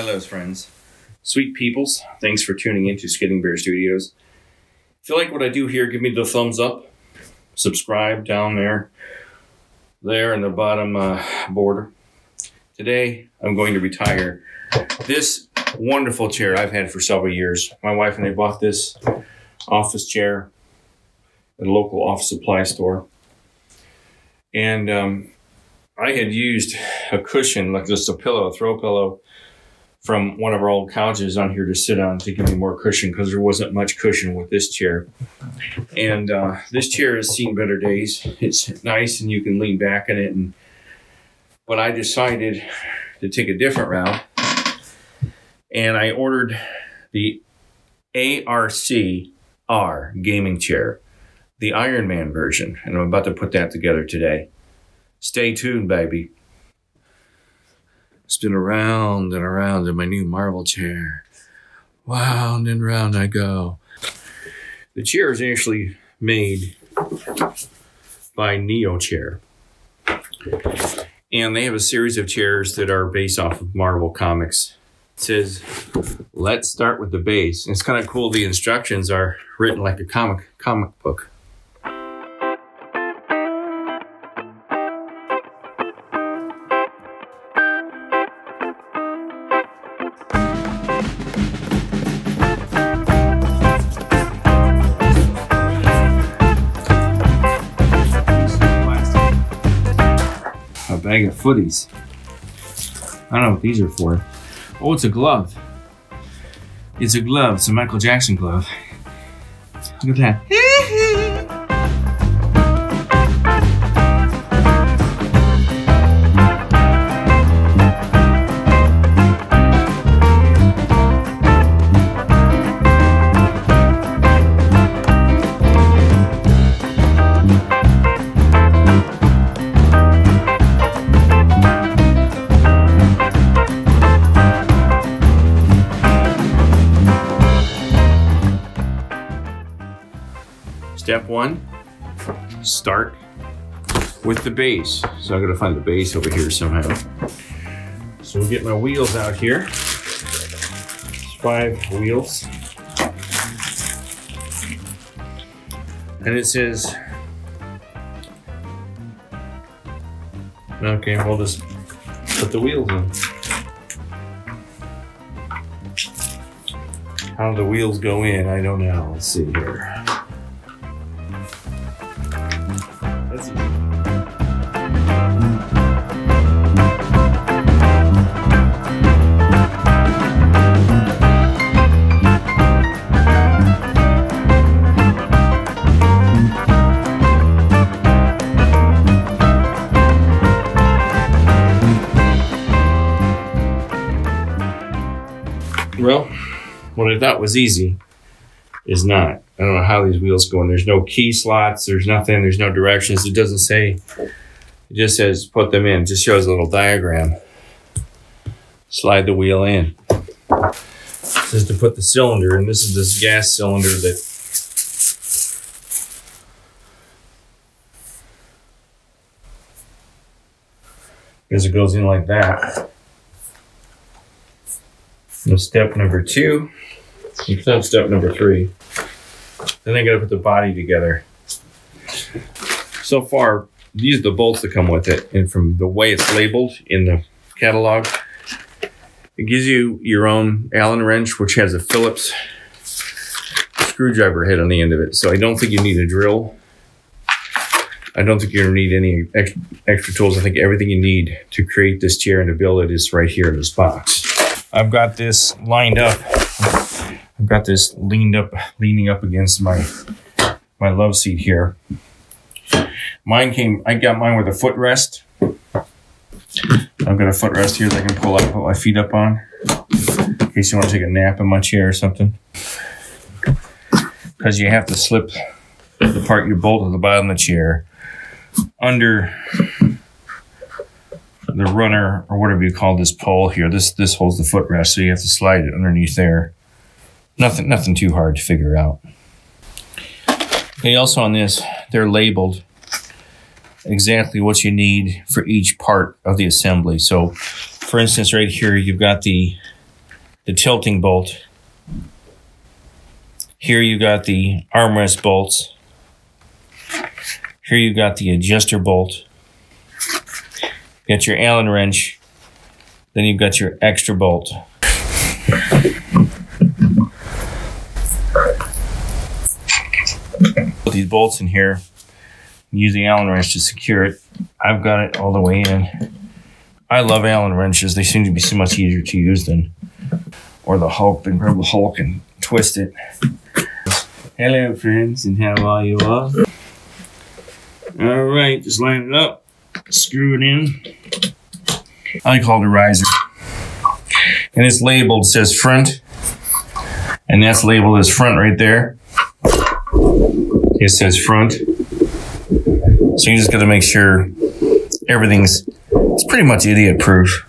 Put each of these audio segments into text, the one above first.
Hello, friends. Sweet peoples, thanks for tuning in to Skating Bear Studios. If you like what I do here, give me the thumbs up. Subscribe down there, there in the bottom uh, border. Today, I'm going to retire this wonderful chair I've had for several years. My wife and I bought this office chair at a local office supply store. And um, I had used a cushion, like just a pillow, a throw pillow, from one of our old couches on here to sit on to give me more cushion because there wasn't much cushion with this chair. And uh, this chair has seen better days. It's nice and you can lean back in it. And but I decided to take a different route, and I ordered the ARC-R gaming chair, the Iron Man version, and I'm about to put that together today. Stay tuned, baby spin around and around in my new Marvel chair. Round and round I go. The chair is actually made by Neo Chair. And they have a series of chairs that are based off of Marvel Comics. It says, let's start with the base. And it's kind of cool. The instructions are written like a comic comic book. Bag of footies. I don't know what these are for. Oh, it's a glove. It's a glove. It's a Michael Jackson glove. Look at that. Step one, start with the base. So I'm gonna find the base over here somehow. So we'll get my wheels out here. It's five wheels. And it says, okay, we'll just put the wheels in. How the wheels go in, I don't know. Let's see here. Thought was easy is not. I don't know how these wheels go. There's no key slots. There's nothing. There's no directions. It doesn't say. It just says put them in. It just shows a little diagram. Slide the wheel in. It says to put the cylinder, and this is this gas cylinder that. Because it goes in like that. And step number two. Except step number three. Then I gotta put the body together. So far, these are the bolts that come with it, and from the way it's labeled in the catalog, it gives you your own Allen wrench, which has a Phillips screwdriver head on the end of it. So I don't think you need a drill. I don't think you're gonna need any ex- extra tools. I think everything you need to create this chair and to build it is right here in this box. I've got this lined up. Got this leaned up, leaning up against my my love seat here. Mine came. I got mine with a footrest. I've got a footrest here that I can pull out put my feet up on, in case you want to take a nap in my chair or something. Because you have to slip the part you bolt at the bottom of the chair under the runner or whatever you call this pole here. This this holds the footrest, so you have to slide it underneath there. Nothing nothing too hard to figure out. Okay, also on this, they're labeled exactly what you need for each part of the assembly. So for instance, right here, you've got the the tilting bolt. Here you got the armrest bolts. Here you got the adjuster bolt. Got your Allen wrench. Then you've got your extra bolt. Put these bolts in here. The Allen wrench to secure it. I've got it all the way in. I love Allen wrenches. They seem to be so much easier to use than or the Hulk, the Incredible Hulk, and twist it. Hello, friends, and how are you all? All right, just line it up, screw it in. I call it a riser, and it's labeled says front, and that's labeled as front right there. It says front, so you just got to make sure everything's it's pretty much idiot proof.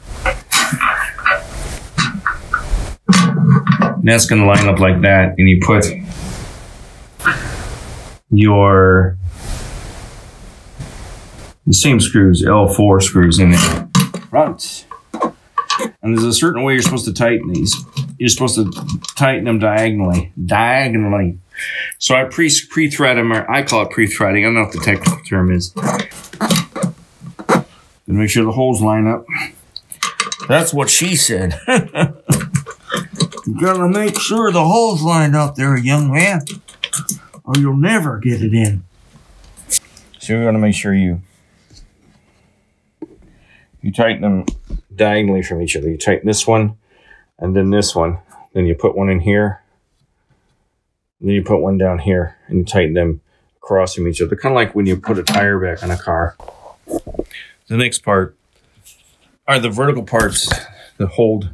That's going to line up like that, and you put your the same screws, L4 screws in there. Front. And there's a certain way you're supposed to tighten these. You're supposed to tighten them diagonally. Diagonally. So I pre pre thread them. Or I call it pre threading. I don't know what the technical term is. And make sure the holes line up. That's what she said. you gotta make sure the holes line up there, young man, or you'll never get it in. So you're gonna make sure you you tighten them diagonally from each other. You tighten this one and then this one. Then you put one in here. And then you put one down here and you tighten them across from each other. Kind of like when you put a tire back on a car. The next part are the vertical parts that hold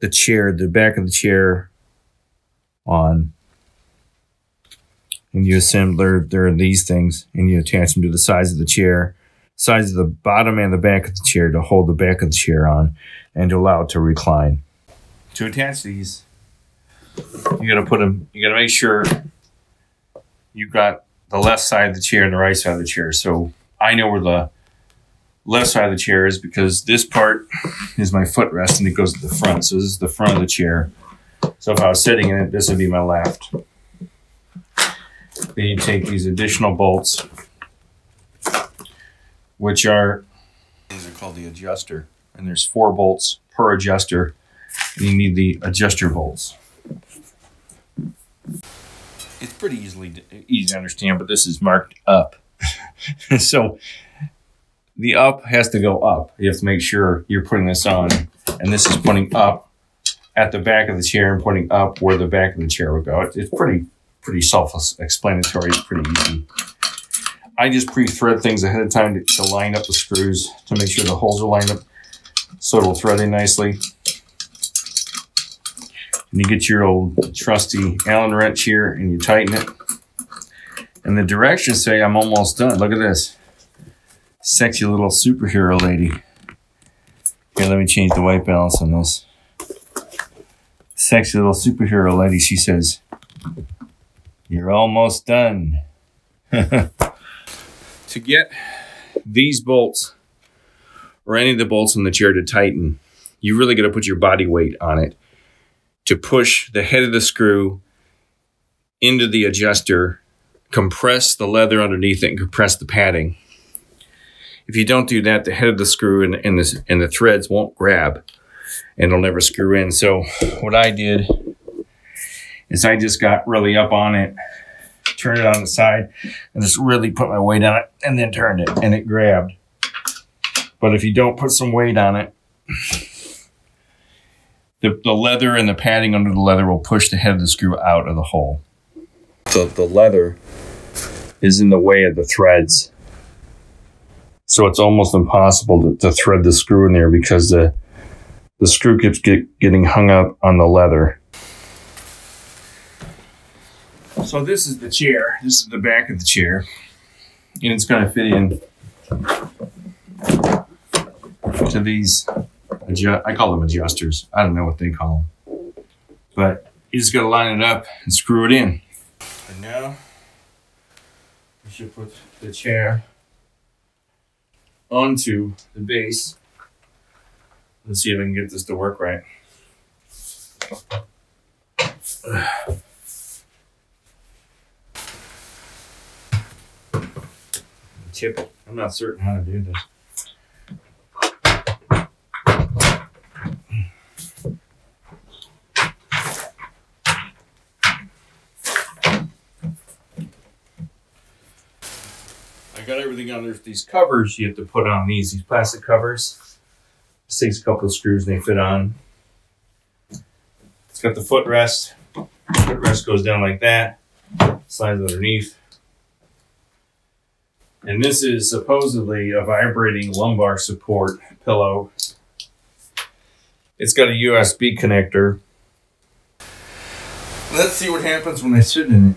the chair, the back of the chair on. And you assemble, there, there are these things, and you attach them to the sides of the chair sides of the bottom and the back of the chair to hold the back of the chair on and to allow it to recline. To attach these, you gotta put them, you gotta make sure you've got the left side of the chair and the right side of the chair. So I know where the left side of the chair is because this part is my footrest and it goes to the front. So this is the front of the chair. So if I was sitting in it, this would be my left. Then you take these additional bolts which are these are called the adjuster, and there's four bolts per adjuster, and you need the adjuster bolts. It's pretty easily easy to understand, but this is marked up. so the up has to go up. You have to make sure you're putting this on, and this is pointing up at the back of the chair and pointing up where the back of the chair would go. It's pretty pretty self-explanatory. It's pretty easy. I just pre-thread things ahead of time to, to, line up the screws to make sure the holes are lined up so it'll thread in nicely. And you get your old trusty Allen wrench here and you tighten it. And the directions say I'm almost done. Look at this. Sexy little superhero lady. Here, let me change the white balance on this. Sexy little superhero lady, she says, you're almost done. to get these bolts or any of the bolts in the chair to tighten, you really got to put your body weight on it to push the head of the screw into the adjuster, compress the leather underneath it, and compress the padding. If you don't do that, the head of the screw and, and, the, and the threads won't grab and it'll never screw in. So what I did is I just got really up on it turned it on the side, and just really put my weight on it, and then turned it, and it grabbed. But if you don't put some weight on it, the, the leather and the padding under the leather will push the head of the screw out of the hole. The, the leather is in the way of the threads. So it's almost impossible to, to thread the screw in there because the, the screw keeps get, getting hung up on the leather. So this is the chair. This is the back of the chair. And it's going to fit in to these, I call them adjusters. I don't know what they call them. But you just got to line it up and screw it in. And now we should put the chair onto the base. Let's see if I can get this to work right. Tip. I'm not certain how to do this. I got everything these covers you have to put on these, these plastic covers. This takes a couple of screws and they fit on. It's got the footrest. Footrest goes down like that. Slides underneath. And this is supposedly a vibrating lumbar support pillow. It's got a USB connector. Let's see what happens when I sit in it.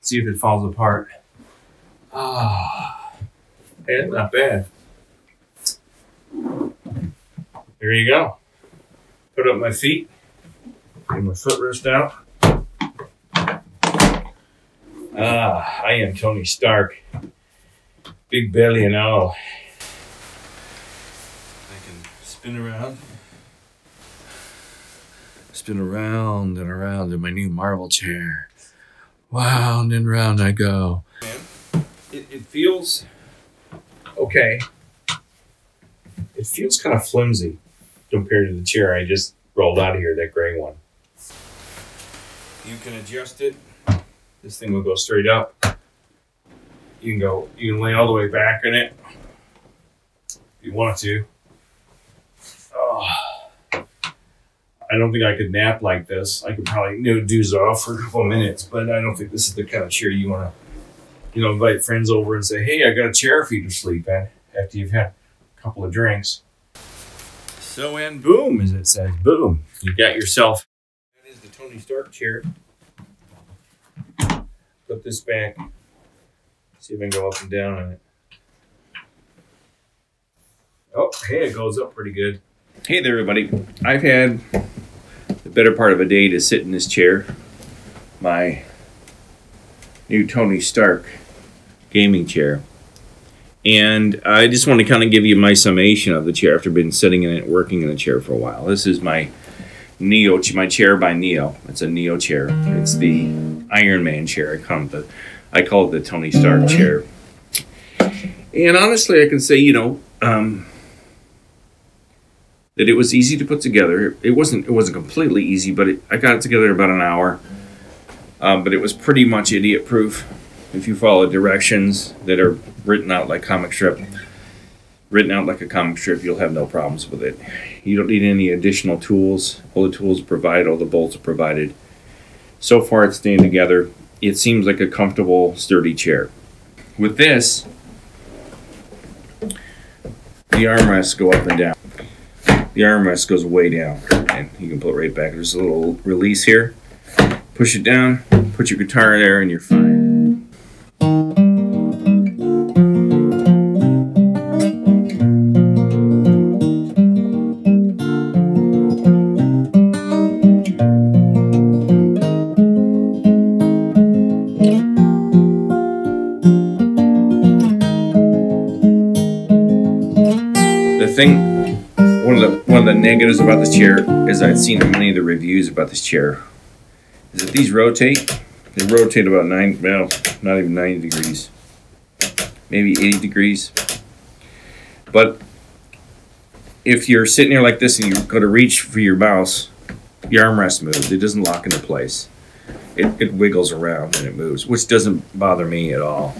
See if it falls apart. Ah, yeah, not bad. There you go. Put up my feet. Get my footrest out. Ah, I am Tony Stark. Big belly and all. I can spin around. Spin around and around in my new Marvel chair. Round and round I go. It, it feels okay. It feels kind of flimsy compared to the chair I just rolled out of here, that gray one. You can adjust it. This thing will go straight up. You can go, you can lay all the way back in it if you want to. Oh, I don't think I could nap like this. I could probably you know, doze off for a couple of minutes, but I don't think this is the kind of chair you want to, you know, invite friends over and say, "Hey, I got a chair for you to sleep in." After you've had a couple of drinks. So and boom, as it says, boom, you got yourself. That is the Tony Stark chair. Put this back. See if I can go up and down on it. Oh, hey, it goes up pretty good. Hey there, everybody. I've had the better part of a day to sit in this chair. My new Tony Stark gaming chair. And I just want to kind of give you my summation of the chair after been sitting in it, working in the chair for a while. This is my Neo, my chair by Neo. It's a Neo chair. It's the Iron Man chair. I call it the, I call it the Tony Stark chair. And honestly, I can say, you know, um, that it was easy to put together. It wasn't, it wasn't completely easy, but it, I got it together in about an hour. Um, but it was pretty much idiot proof. If you follow directions that are written out like comic strip, written out like a comic strip, you'll have no problems with it. You don't need any additional tools. All the tools are provided, all the bolts are provided. So far, it's staying together. It seems like a comfortable, sturdy chair. With this, the armrests go up and down. The armrest goes way down, and you can pull it right back. There's a little release here. Push it down, put your guitar there, and you're fine. One of the one of the negatives about this chair is I've seen in many of the reviews about this chair is that these rotate. They rotate about nine, well, not even ninety degrees, maybe eighty degrees. But if you're sitting here like this and you go to reach for your mouse, your armrest moves. It doesn't lock into place. It, it wiggles around and it moves, which doesn't bother me at all.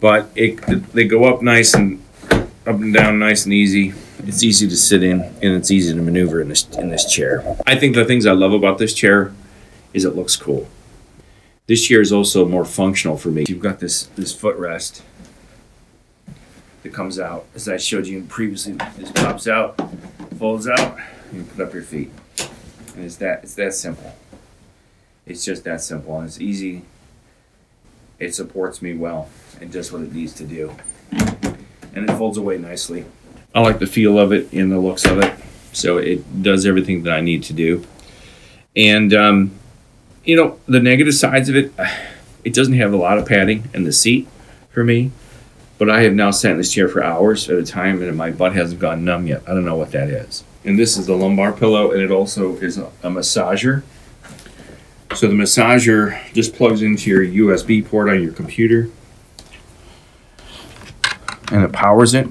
But it they go up nice and up and down nice and easy. It's easy to sit in and it's easy to maneuver in this in this chair. I think the things I love about this chair is it looks cool. This chair is also more functional for me. You've got this this footrest that comes out, as I showed you previously. This pops out, folds out, and you put up your feet. And it's that it's that simple. It's just that simple and it's easy. It supports me well and does what it needs to do. And it folds away nicely. I like the feel of it and the looks of it. So it does everything that I need to do. And um, you know, the negative sides of it, it doesn't have a lot of padding in the seat for me. But I have now sat in this chair for hours at a time and my butt hasn't gone numb yet. I don't know what that is. and this is the lumbar pillow, and it also is a, a massager. So the massager just plugs into your USB port on your computer, and it powers it.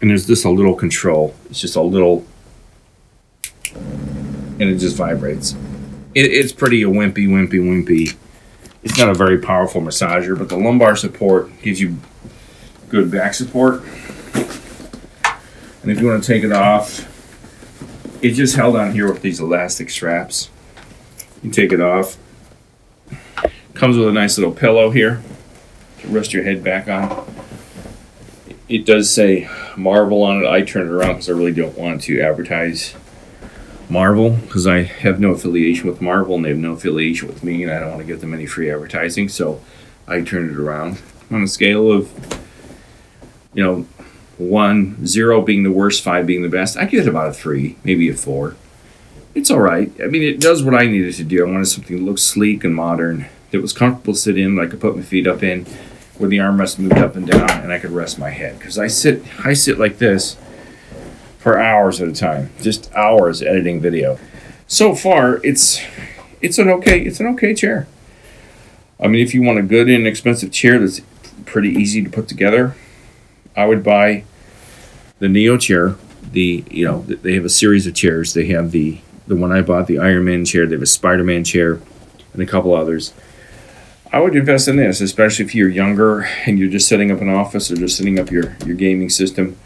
And there's just a little control. It's just a little, and it just vibrates. It, it's pretty a wimpy, wimpy, wimpy. It's not a very powerful massager, but the lumbar support gives you good back support. And if you want to take it off, it just held on here with these elastic straps. You take it off. Comes with a nice little pillow here to rest your head back on. It does say Marvel on it. I turned it around because I really don't want to advertise Marvel because I have no affiliation with Marvel and they have no affiliation with me and I don't want to give them any free advertising. So I turned it around on a scale of, you know, one, zero being the worst, five being the best. I give it about a three, maybe a four. It's all right. I mean, it does what I needed to do. I wanted something that looked sleek and modern, that was comfortable to sit in, that I could put my feet up in, where the armrest moved up and down, and I could rest my head. Because I sit, I sit like this for hours at a time, just hours editing video. So far, it's it's an okay it's an okay chair. I mean, if you want a good and expensive chair that's pretty easy to put together, I would buy the Neo chair. The you know they have a series of chairs. They have the the one I bought, the Iron Man chair. They have a Spider Man chair, and a couple others. I would invest in this, especially if you're younger and you're just setting up an office or just setting up your your gaming system.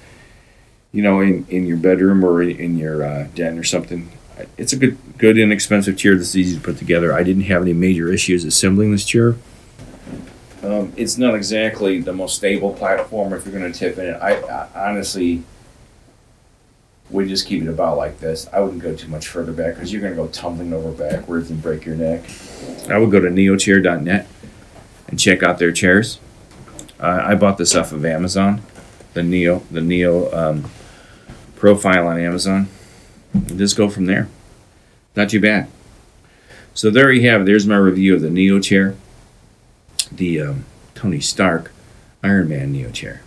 You know, in, in your bedroom or in your uh, den or something. It's a good, good inexpensive chair that's easy to put together. I didn't have any major issues assembling this chair. Um, it's not exactly the most stable platform if you're going to tip in it. I, I honestly would just keep it about like this. I wouldn't go too much further back because you're going to go tumbling over backwards and break your neck. I would go to neochair.net check out their chairs. Uh, I bought this off of Amazon, the Neo, the Neo um, profile on Amazon. And just go from there. Not too bad. So there you have it. There's my review of the Neo chair the um, Tony Stark Iron Man Neo chair.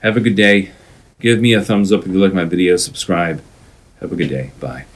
Have a good day. Give me a thumbs up if you like my video. Subscribe. Have a good day. Bye.